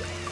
Yeah.